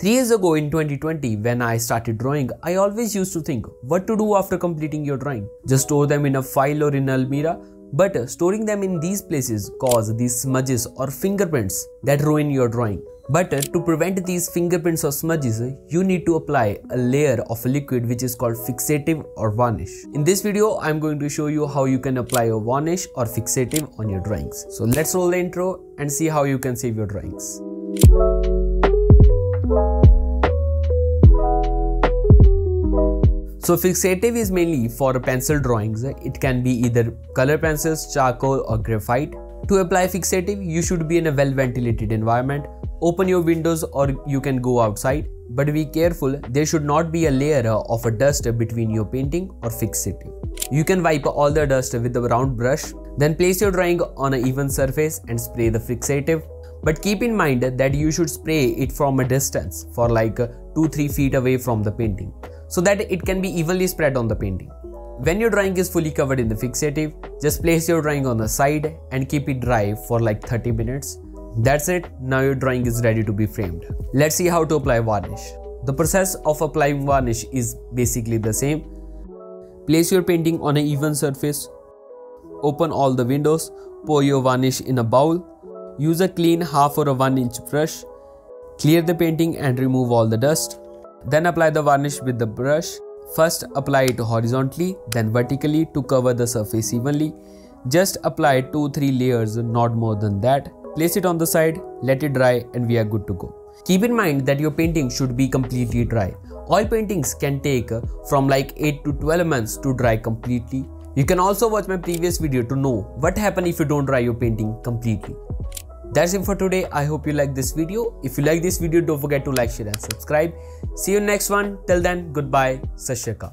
Three years ago in 2020, when I started drawing, I always used to think what to do after completing your drawing. Just store them in a file or in a Almira. But uh, storing them in these places cause these smudges or fingerprints that ruin your drawing. But uh, to prevent these fingerprints or smudges, uh, you need to apply a layer of a liquid which is called fixative or varnish. In this video, I'm going to show you how you can apply a varnish or fixative on your drawings. So let's roll the intro and see how you can save your drawings. So fixative is mainly for pencil drawings. It can be either color pencils, charcoal or graphite. To apply fixative, you should be in a well ventilated environment. Open your windows or you can go outside. But be careful, there should not be a layer of a dust between your painting or fixative. You can wipe all the dust with a round brush. Then place your drawing on an even surface and spray the fixative. But keep in mind that you should spray it from a distance for like uh, 2-3 feet away from the painting so that it can be evenly spread on the painting. When your drawing is fully covered in the fixative, just place your drawing on the side and keep it dry for like 30 minutes. That's it, now your drawing is ready to be framed. Let's see how to apply varnish. The process of applying varnish is basically the same. Place your painting on an even surface, open all the windows, pour your varnish in a bowl, use a clean half or a 1 inch brush, clear the painting and remove all the dust. Then apply the varnish with the brush. First apply it horizontally, then vertically to cover the surface evenly. Just apply 2-3 layers, not more than that. Place it on the side, let it dry and we are good to go. Keep in mind that your painting should be completely dry. Oil paintings can take from like 8 to 12 months to dry completely. You can also watch my previous video to know what happens if you don't dry your painting completely. That's it for today. I hope you like this video. If you like this video, don't forget to like, share and subscribe. See you next one. Till then, goodbye. Sashika.